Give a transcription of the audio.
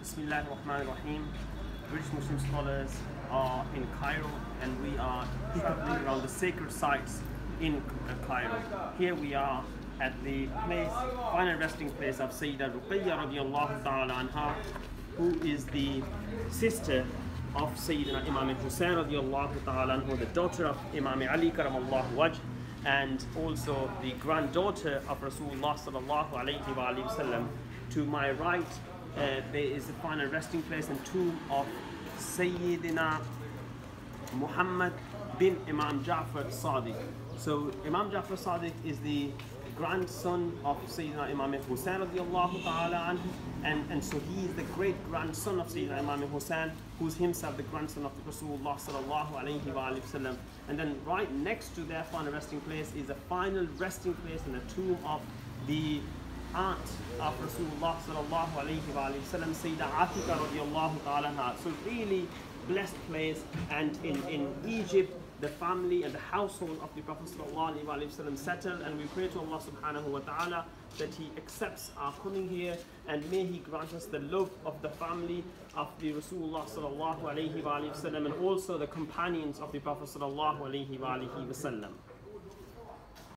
Bismillah ar-Rahman ar-Rahim. British Muslim scholars are in Cairo and we are traveling around the sacred sites in Cairo. Here we are at the place, final resting place of Sayyidah Ruqayya radiallahu ta'ala anha, who is the sister of Sayyidina Imam Hussein radiallahu ta'ala anhu, the daughter of Imam Ali karamallahu wajh, and also the granddaughter of Rasulullah sallallahu alayhi wa sallam. To my right, uh, there is the final resting place and tomb of Sayyidina Muhammad bin Imam Ja'far Sadiq. So Imam Ja'far Sadiq is the grandson of Sayyidina Imam Hussein radiallahu ta'ala and, and so he is the great grandson of Sayyidina Imam Hussein who's himself the grandson of the Rasulullah sallallahu alayhi wa sallam and then right next to their final resting place is the final resting place and the tomb of the aunt of Rasulullah sallallahu alayhi wa sallam Sayyida Atika radiallahu ta'ala so really blessed place. And in, in Egypt the family and the household of the Prophet ﷺ settled. And we pray to Allah subhanahu wa ta'ala that he accepts our coming here. And may he grant us the love of the family of the Rasulullah sallallahu alayhi wa sallam and also the companions of the Prophet sallallahu alayhi wa sallam.